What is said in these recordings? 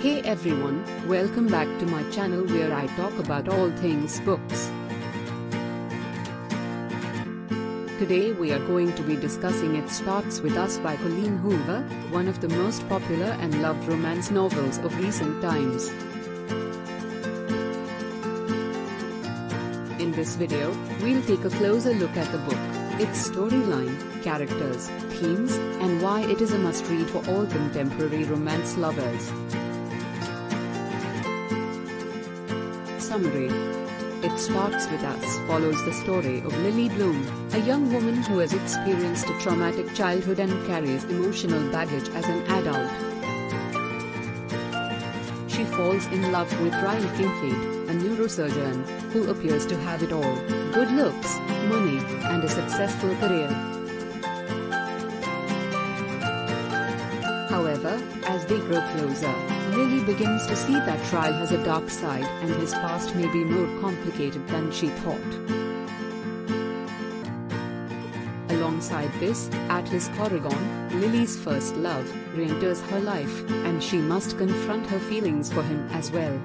Hey everyone, welcome back to my channel where I talk about all things books. Today we are going to be discussing It Starts With Us by Colleen Hoover, one of the most popular and loved romance novels of recent times. In this video, we'll take a closer look at the book, its storyline, characters, themes, and why it is a must-read for all contemporary romance lovers. Summary It Starts With Us follows the story of Lily Bloom, a young woman who has experienced a traumatic childhood and carries emotional baggage as an adult. She falls in love with Ryle Kincaid, a neurosurgeon, who appears to have it all, good looks, money, and a successful career. However, as they grow closer, Lily begins to see that Ryle has a dark side and his past may be more complicated than she thought. Alongside this, Atlas Corrigan, Lily's first love, re-enters her life, and she must confront her feelings for him as well.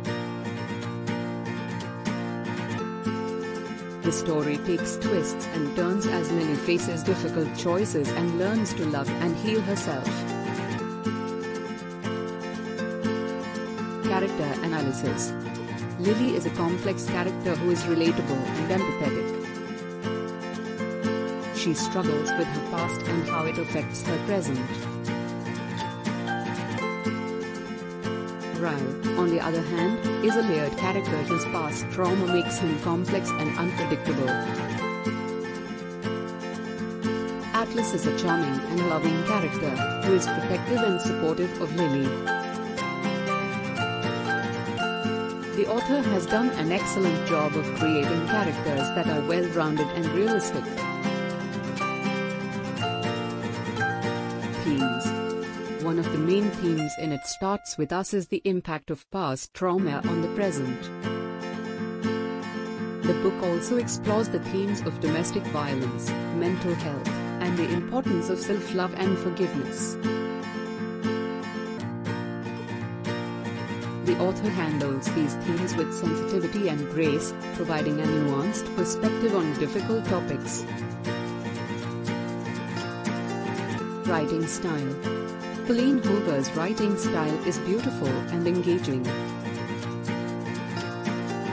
The story takes twists and turns as Lily faces difficult choices and learns to love and heal herself. Character Analysis Lily is a complex character who is relatable and empathetic. She struggles with her past and how it affects her present. Ryle, on the other hand, is a layered character whose past trauma makes him complex and unpredictable. Atlas is a charming and loving character, who is protective and supportive of Lily. The author has done an excellent job of creating characters that are well-rounded and realistic. Themes One of the main themes in It Starts With Us is the impact of past trauma on the present. The book also explores the themes of domestic violence, mental health, and the importance of self-love and forgiveness. The author handles these themes with sensitivity and grace, providing a nuanced perspective on difficult topics. Writing Style Colleen Hoover's writing style is beautiful and engaging.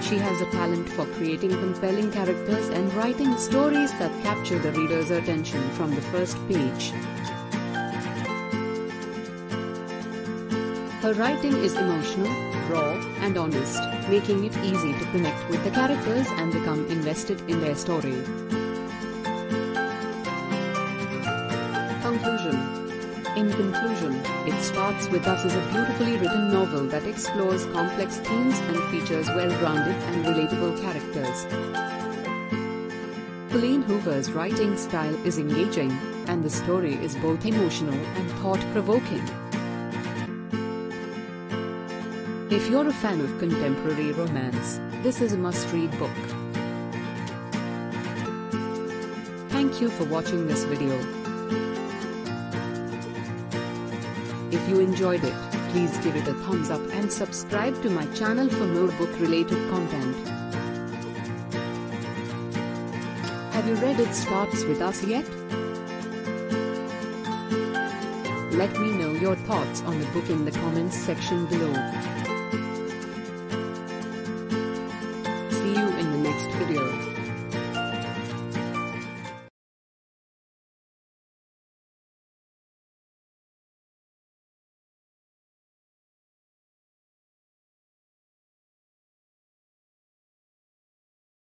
She has a talent for creating compelling characters and writing stories that capture the reader's attention from the first page. Her writing is emotional, raw, and honest, making it easy to connect with the characters and become invested in their story. Conclusion In conclusion, It Starts With Us is a beautifully written novel that explores complex themes and features well-rounded and relatable characters. Colleen Hoover's writing style is engaging, and the story is both emotional and thought-provoking. If you're a fan of contemporary romance, this is a must-read book. Thank you for watching this video. If you enjoyed it, please give it a thumbs up and subscribe to my channel for more book-related content. Have you read It Starts With Us yet? Let me know your thoughts on the book in the comments section below. Video.